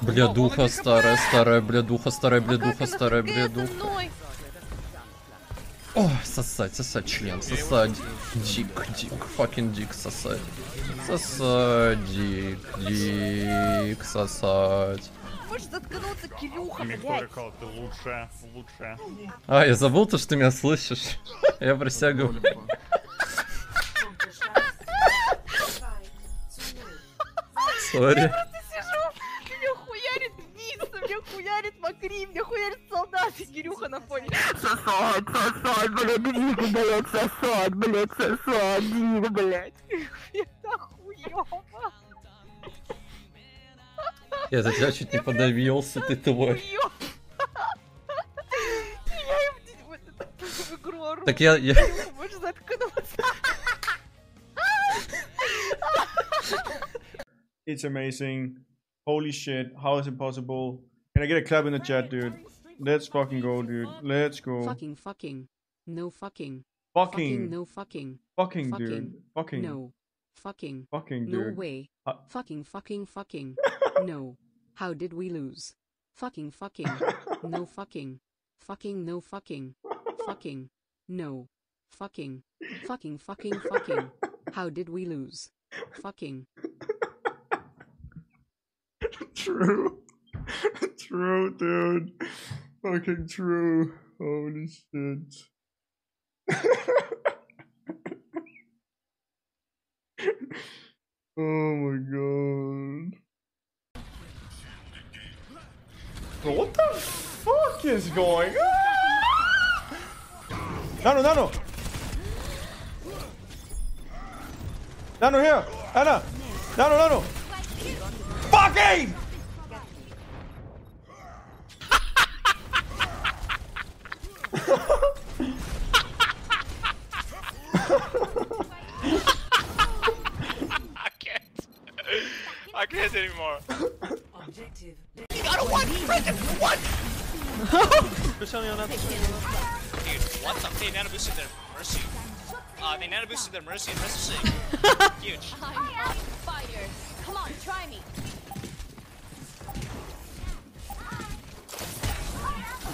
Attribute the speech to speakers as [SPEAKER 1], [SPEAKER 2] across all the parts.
[SPEAKER 1] Блядуха старая, старая, блядуха, старая, блядуха, старая, блядуха. О, сосать, сосать член, сосать. Дик, дик, fucking дик сосать. Сосать, дик, дик, сосать.
[SPEAKER 2] Можешь заткнуться, Кирюха, блядь.
[SPEAKER 3] Микорикал, ты лучшая, лучшая.
[SPEAKER 1] А, я забыл то, что ты меня слышишь. Я про себя говорю. Сори.
[SPEAKER 2] Сосать, сосать, блядь, Дик, блядь, сосать, блядь, сосать, Дик, блядь. Это хуёво.
[SPEAKER 1] Я за тебя чуть не подавился, ты твой.
[SPEAKER 2] Хуёво. Я им вот это, в игру ору.
[SPEAKER 1] Так я, я...
[SPEAKER 2] Кирюха, можешь заткнуться?
[SPEAKER 4] It's amazing. Holy shit. How is it possible? Can I get a clap in the chat, dude? Let's fucking go, dude. Let's go.
[SPEAKER 5] Fucking fucking. No fucking.
[SPEAKER 4] Fucking.
[SPEAKER 5] no fucking.
[SPEAKER 4] Fucking,
[SPEAKER 5] fucking.
[SPEAKER 4] dude. Fucking.
[SPEAKER 5] No. Fucking.
[SPEAKER 4] Fucking, dude.
[SPEAKER 5] No way.
[SPEAKER 4] Uh,
[SPEAKER 5] Fucking fucking fucking. no. How did we lose? Fucking fucking. No fucking. Fucking no fucking. Fucking. No. Fucking. Fucking fucking fucking. How did we lose? Fucking.
[SPEAKER 4] True. true, dude. Fucking true. Holy shit. oh my god. What the fuck is going on? Nano, Nano! Nano here! Ana! Nano, Nano! Fucking!
[SPEAKER 3] I can't anymore. Objective. You got a one! Freaking one! There's only on Dude, what the? They nano boosted their mercy. Uh, they nano boosted their mercy and that's sick. Huge.
[SPEAKER 6] I am fire. Come on, try me.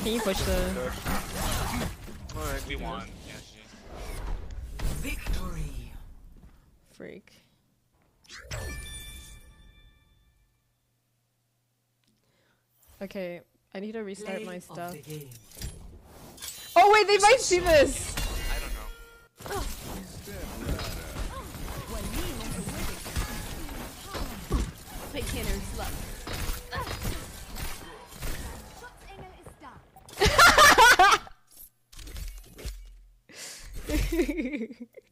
[SPEAKER 7] Can you push the?
[SPEAKER 3] Alright, we won. Yeah, GG.
[SPEAKER 7] Freak. Okay, I need to restart my stuff. Oh wait, they might see this!
[SPEAKER 3] I don't know.
[SPEAKER 6] Beginner's luck.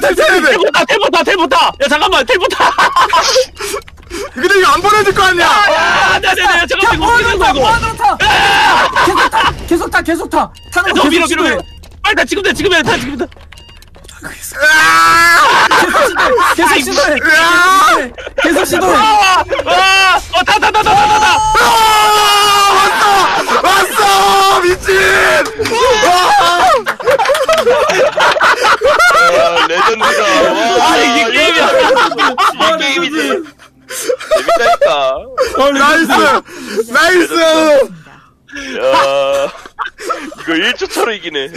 [SPEAKER 8] 이거 텔텔이네!
[SPEAKER 9] 텔포타 텔포타 텔포타 야 잠깐만 텔포타.
[SPEAKER 8] 근데 이거 안 보내줄 거 아니야!
[SPEAKER 9] 아 네네네 잠깐만 이거 된 거야? 이거?
[SPEAKER 10] 계속 타 계속 타 타는 너거
[SPEAKER 9] 밀어
[SPEAKER 10] 계속
[SPEAKER 9] 밀어
[SPEAKER 10] 시도해
[SPEAKER 9] 빨리 다 지금 돼 지금 해다 지금 돼
[SPEAKER 10] 계속 시도해 계속 시도해
[SPEAKER 9] 아어다다다다다다
[SPEAKER 8] 왔어! 나이스!
[SPEAKER 11] 야 이거 1초 차로 이기네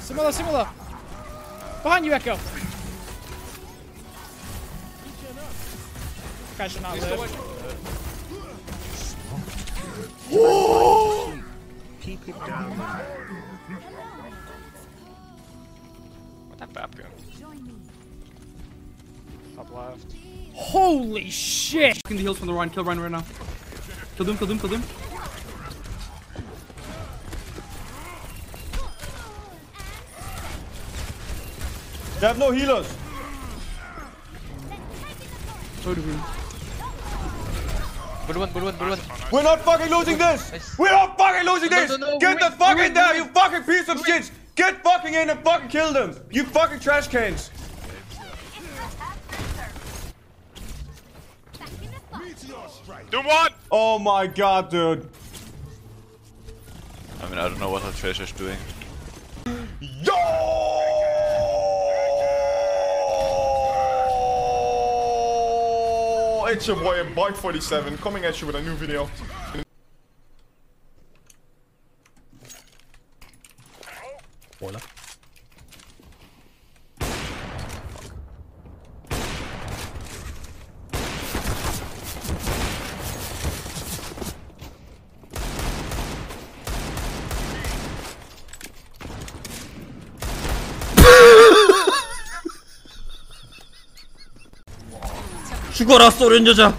[SPEAKER 10] Similar similar Behind you Echo Guy should not live
[SPEAKER 3] What that Fabian? Top left.
[SPEAKER 10] Holy shit!
[SPEAKER 12] Taking the heals from the run. Kill run right now. Kill them, kill them, kill them.
[SPEAKER 3] They have no healers.
[SPEAKER 12] So do we. Good one, good one, good one.
[SPEAKER 3] We're not fucking losing this! We're not fucking losing this!
[SPEAKER 12] No, no,
[SPEAKER 3] Get the win, fucking
[SPEAKER 12] down,
[SPEAKER 3] you fucking piece of shit! Get fucking in and fucking kill them! You fucking trash cans!
[SPEAKER 6] Do one!
[SPEAKER 3] Oh my god, dude.
[SPEAKER 6] I mean, I don't know what her treasure's doing.
[SPEAKER 4] Yo! It's your boy Boy47 coming at you with a new video.
[SPEAKER 13] Hola. 죽어라 소련 여자